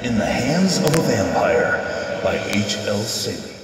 In the Hands of a Vampire by H.L. Saley.